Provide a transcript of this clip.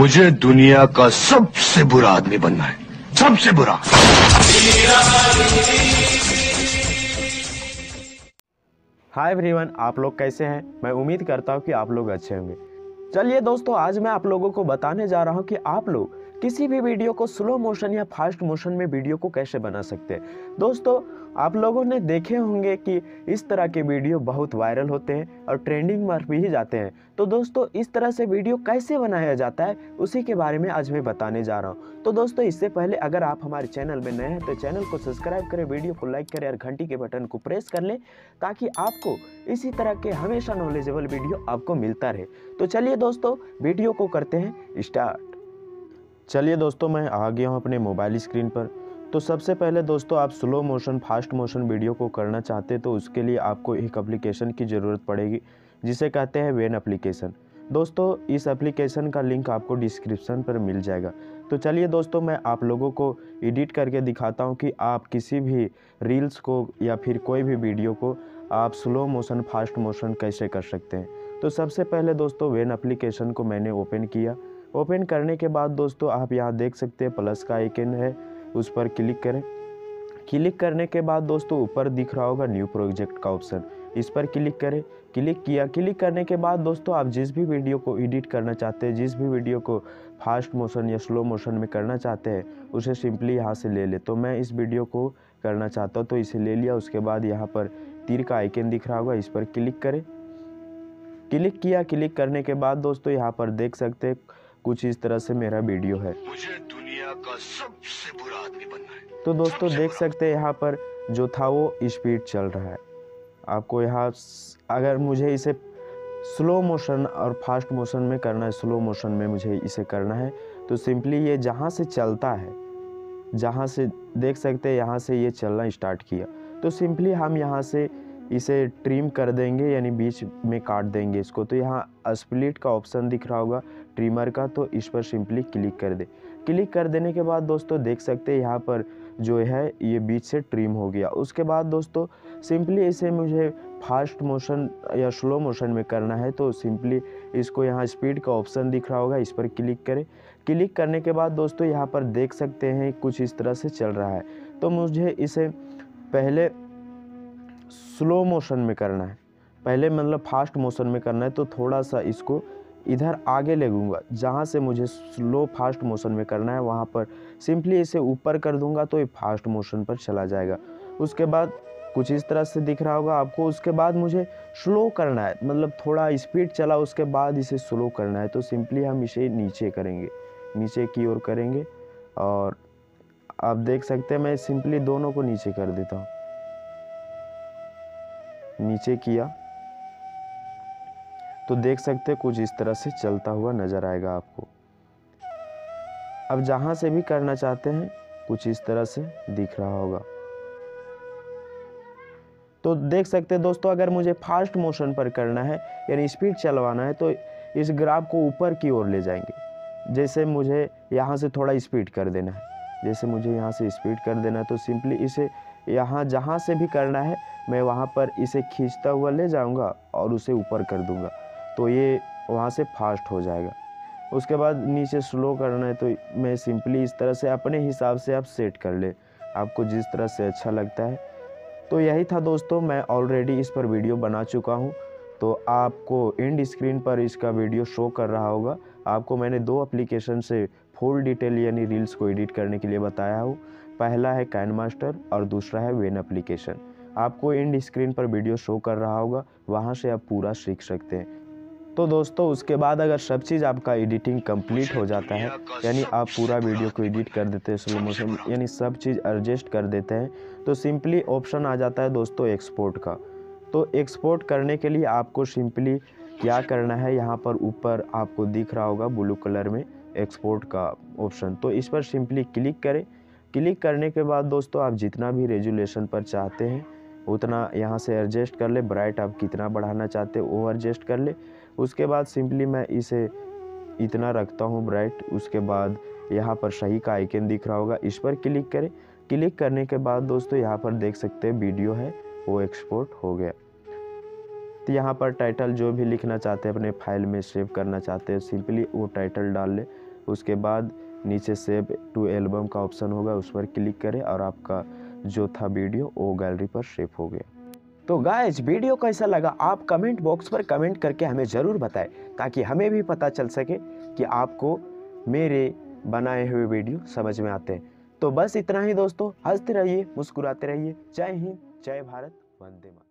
मुझे दुनिया का सबसे बुरा आदमी बनना है। सबसे बुरा। हाय एवरीवन आप लोग कैसे हैं? मैं उम्मीद करता हूँ कि आप लोग अच्छे होंगे। चलिए दोस्तों, आज मैं आप लोगों को बताने जा रहा हूँ कि आप लोग किसी भी वीडियो को स्लो मोशन या फास्ट मोशन में वीडियो को कैसे बना सकते हैं? दोस्तों, आप लोगों ने देखे होंगे कि इस तरह के वीडियो बहुत वायरल होते हैं और ट्रेंडिंग में भी जाते हैं। तो दोस्तों, इस तरह से वीडियो कैसे बनाया जाता है, उसी के बारे में आज मैं बताने जा रहा हूँ। तो दोस्तों, इससे पहले अगर आप हमारे चैनल में नए हैं तो चैनल को सब्सक्राइब करें, वीडियो को लाइक करें और घंटी के बटन को प्रेस कर लें, ताकि आपको इसी तरह के हमेशा नॉलेजेबल वीडियो आपको मिलता रहे। तो चलिए दोस्तों, वीडियो को करते हैं स्टार्ट। चलिए दोस्तों, मैं आ गया हूँ अपने मोबाइल स्क्रीन पर। तो सबसे पहले दोस्तों, आप slow motion, fast motion video को करना चाहते तो उसके लिए आपको एक एप्लीकेशन की ज़रूरत पड़ेगी, जिसे कहते हैं वेन एप्लीकेशन। दोस्तों, इस एप्लीकेशन का लिंक आपको डिस्क्रिप्शन पर मिल जाएगा। तो चलिए दोस्तों, मैं आप लोगों को एडिट करके दिखाता हूँ कि आप किसी भी रील्स को या फिर कोई भी वीडियो को आप स्लो मोशन, फास्ट मोशन कैसे कर सकते हैं। तो सबसे पहले दोस्तों, वेन एप्लीकेशन को मैंने ओपन किया। ओपन करने के बाद दोस्तों, आप यहाँ देख सकते हैं, प्लस का आइकन है, उस पर क्लिक करें। क्लिक करने के बाद दोस्तों, ऊपर दिख रहा होगा न्यू प्रोजेक्ट का ऑप्शन। इस पर क्लिक करें। क्लिक किया। क्लिक करने के बाद दोस्तों, आप जिस भी वीडियो को एडिट करना चाहते हैं, जिस भी वीडियो को फास्ट मोशन या स्लो मोशन में करना चाहते हैं, उसे सिंपली यहाँ से ले ले। तो मैं इस वीडियो को करना चाहता हूँ तो इसे ले लिया। उसके बाद यहाँ पर तीर का आइकन दिख रहा होगा, इस पर क्लिक करें। क्लिक किया। क्लिक करने के बाद दोस्तों, यहाँ पर देख सकते हैं कुछ इस तरह से मेरा वीडियो है। मुझे दुनिया का सबसे बुरा आदमी बनना है। तो दोस्तों देख सकते हैं यहाँ पर जो था वो स्पीड चल रहा है। आपको यहाँ अगर मुझे इसे स्लो मोशन और फास्ट मोशन में करना है स्लो मोशन में मुझे इसे करना है तो सिंपली ये जहाँ से चलता है जहाँ से देख सकते हैं यहाँ से ये चलना स्टार्ट किया। तो सिंपली हम यहाँ से इसे ट्रिम कर देंगे, यानी बीच में काट देंगे इसको। तो यहाँ स्प्लिट का ऑप्शन दिख रहा होगा ट्रिमर का तो इस पर सिंपली क्लिक कर दे। क्लिक कर देने के बाद दोस्तों देख सकते हैं यहाँ पर जो है, ये बीच से ट्रिम हो गया। उसके बाद दोस्तों सिंपली इसे मुझे फास्ट मोशन या स्लो मोशन में करना है तो सिंपली इसको यहाँ स्पीड का ऑप्शन दिख रहा होगा, इस पर क्लिक करें। क्लिक करने के बाद दोस्तों यहाँ पर देख सकते हैं कुछ इस तरह से चल रहा है। तो मुझे इसे पहले स्लो मोशन में करना है। पहले मतलब फास्ट मोशन में करना है तो थोड़ा सा इसको इधर आगे ले लूँगा जहाँ से मुझे स्लो फास्ट मोशन में करना है, वहाँ पर सिंपली इसे ऊपर कर दूँगा तो ये फास्ट मोशन पर चला जाएगा। उसके बाद कुछ इस तरह से दिख रहा होगा आपको। उसके बाद मुझे स्लो करना है मतलब थोड़ा स्पीड चला, उसके बाद इसे स्लो करना है। तो सिंपली हम इसे नीचे करेंगे, नीचे की ओर करेंगे और आप देख सकते हैं, मैं सिंपली दोनों को नीचे कर देता हूँ। नीचे किया। तो देख सकते कुछ इस तरह से चलता हुआ नज़र आएगा आपको। अब जहाँ से भी करना चाहते हैं, कुछ इस तरह से दिख रहा होगा। तो देख सकते हैं दोस्तों, अगर मुझे फास्ट मोशन पर करना है, यानी स्पीड चलवाना है तो इस ग्राफ को ऊपर की ओर ले जाएँगे। जैसे मुझे यहाँ से थोड़ा स्पीड कर देना है। जैसे मुझे यहाँ से स्पीड कर देना है तो सिंपली इसे यहाँ जहाँ से भी करना है, मैं वहाँ पर इसे खींचता हुआ ले जाऊँगा और उसे ऊपर कर दूँगा। तो ये वहाँ से फास्ट हो जाएगा। उसके बाद नीचे स्लो करना है तो मैं सिंपली इस तरह से अपने हिसाब से आप सेट कर ले। आपको जिस तरह से अच्छा लगता है। तो यही था दोस्तों, मैं ऑलरेडी इस पर वीडियो बना चुका हूँ। तो आपको एंड स्क्रीन पर इसका वीडियो शो कर रहा होगा। आपको मैंने दो एप्लीकेशन से फुल डिटेल यानी रील्स को एडिट करने के लिए बताया हूँ। पहला है कैन मास्टर और दूसरा है वेन एप्लीकेशन। आपको एंड स्क्रीन पर वीडियो शो कर रहा होगा, वहाँ से आप पूरा सीख सकते हैं। तो दोस्तों, उसके बाद अगर सब चीज़ आपका एडिटिंग कंप्लीट हो जाता है, यानी आप पूरा वीडियो को एडिट कर देते हैं स्लो मोशन यानी सब चीज़ एडजस्ट कर देते हैं तो सिंपली ऑप्शन आ जाता है दोस्तों एक्सपोर्ट का। तो एक्सपोर्ट करने के लिए आपको सिंपली क्या करना है, यहाँ पर ऊपर आपको दिख रहा होगा ब्लू कलर में। एक्सपोर्ट का ऑप्शन तो इस पर सिंपली क्लिक करें। क्लिक करने के बाद दोस्तों, आप जितना भी रेजुलेशन पर चाहते हैं, उतना यहाँ से एडजस्ट कर ले। ब्राइट आप कितना बढ़ाना चाहते हो, वो एडजस्ट कर ले। उसके बाद सिंपली मैं इसे इतना रखता हूँ ब्राइट उसके बाद यहाँ पर सही का आइकन दिख रहा होगा। इस पर क्लिक करें। क्लिक करने के बाद दोस्तों, यहाँ पर देख सकते हैं वीडियो है, वो एक्सपोर्ट हो गया। तो यहाँ पर टाइटल जो भी लिखना चाहते हैं, अपने फ़ाइल में सेव करना चाहते हैं सिंपली वो टाइटल डाल ले। उसके बाद नीचे सेव टू एल्बम का ऑप्शन होगा, उस पर क्लिक करें और आपका जो था वीडियो वो गैलरी पर सेव हो गया। तो गाइज़ वीडियो कैसा लगा? आप कमेंट बॉक्स पर कमेंट करके हमें ज़रूर बताएँ, ताकि हमें भी पता चल सके कि आपको मेरे बनाए हुए वीडियो समझ में आते हैं। तो बस इतना ही दोस्तों, हँसते रहिए, मुस्कुराते रहिए। जय हिंद, जय भारत, वंदे मातरम।